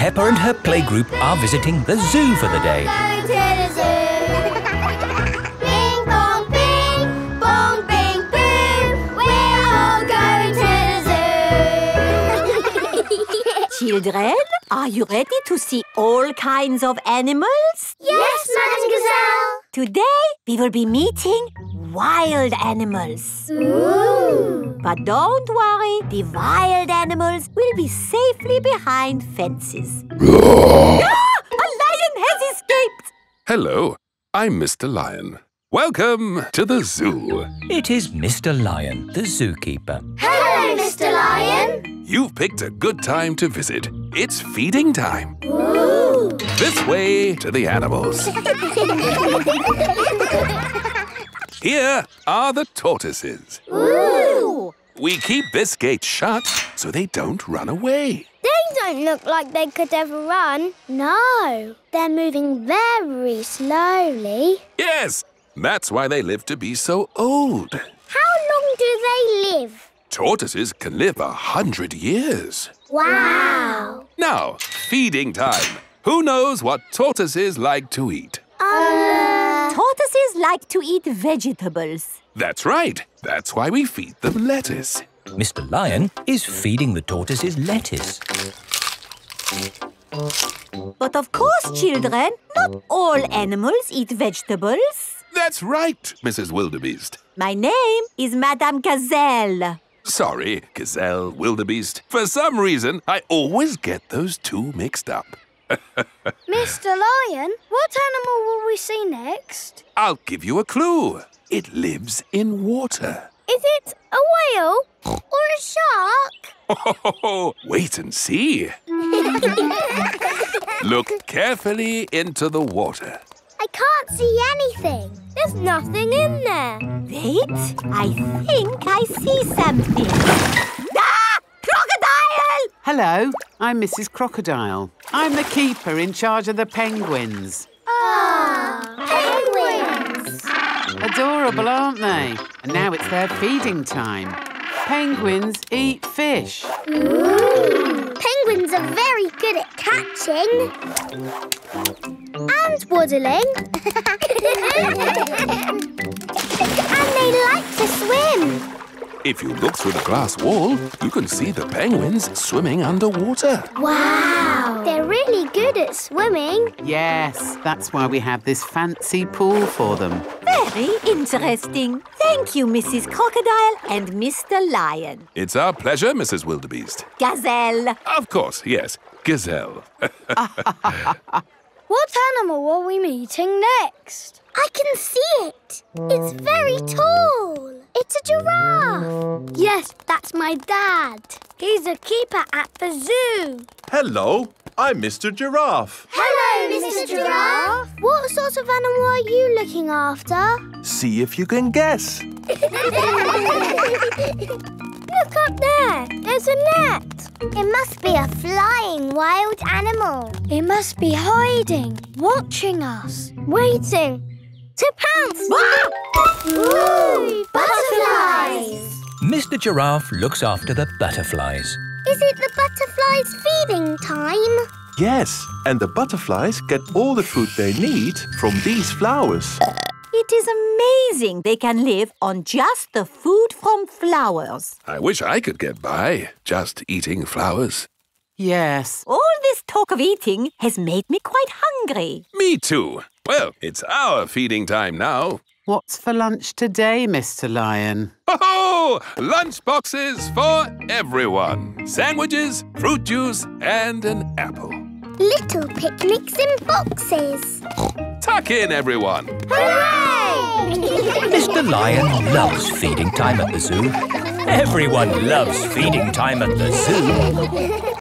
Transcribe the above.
Peppa and her playgroup are visiting the zoo for the day. Going to the zoo. Bing bong bing, bong bing boom. We're all going to the zoo. Children, are you ready to see all kinds of animals? yes, Madam Gazelle. Today we will be meeting wild animals. Ooh. But don't worry, the wild animals will be safely behind fences. ah! A lion has escaped! Hello, I'm Mr. Lion. Welcome to the zoo. It is Mr. Lion, the zookeeper. Hello, Mr. Lion. You've picked a good time to visit. It's feeding time. Ooh. This way to the animals. Here are the tortoises. Ooh. We keep this gate shut so they don't run away. They don't look like they could ever run. No, they're moving very slowly. Yes, that's why they live to be so old. How long do they live? Tortoises can live a hundred years. Wow. Now, feeding time. Who knows what tortoises like to eat? Uh, Tortoises like to eat vegetables. That's right. That's why we feed them lettuce. Mr. Lion is feeding the tortoises lettuce. But of course, children, not all animals eat vegetables. That's right, Mrs. Wildebeest. My name is Madame Gazelle. Sorry, gazelle, wildebeest. For some reason, I always get those two mixed up. Mr. Lion, what animal will we see next? I'll give you a clue. It lives in water. Is it a whale or a shark? Oh, Wait and see. Look carefully into the water. I can't see anything. There's nothing in there. Wait, I think I see something. Hello, I'm Mrs. Crocodile. I'm the keeper in charge of the penguins. Ah, penguins. Adorable, aren't they? And now it's their feeding time. Penguins eat fish. Ooh. Penguins are very good at catching and waddling. and they like to swim. If you look through the glass wall, you can see the penguins swimming underwater. Wow. They're really good at swimming. Yes, that's why we have this fancy pool for them. Very interesting. Thank you, Mrs. Crocodile and Mr. Lion. It's our pleasure, Mrs. Wildebeest. Gazelle. Of course, yes, gazelle. What animal are we meeting next? I can see it. It's very tall. It's a giraffe. Yes, that's my dad. He's a keeper at the zoo. Hello, I'm Mr. Giraffe. Hello, Mr. Giraffe. What sort of animal are you looking after? See if you can guess. Look up there. There's a net. It must be a flying wild animal. It must be hiding, watching us, waiting to pounce. Ooh, butterflies. Mr. Giraffe looks after the butterflies. Is it the butterflies' feeding time? Yes, and the butterflies get all the food they need from these flowers. It is amazing they can live on just the food from flowers. I wish I could get by just eating flowers. Yes. All this talk of eating has made me quite hungry. Me too. Well, it's our feeding time now. What's for lunch today, Mr. Lion? Oh, lunch boxes for everyone. Sandwiches, fruit juice, and an apple. Little picnics in boxes. Tuck in, everyone. Hooray! Mr. Lion loves feeding time at the zoo. Everyone loves feeding time at the zoo.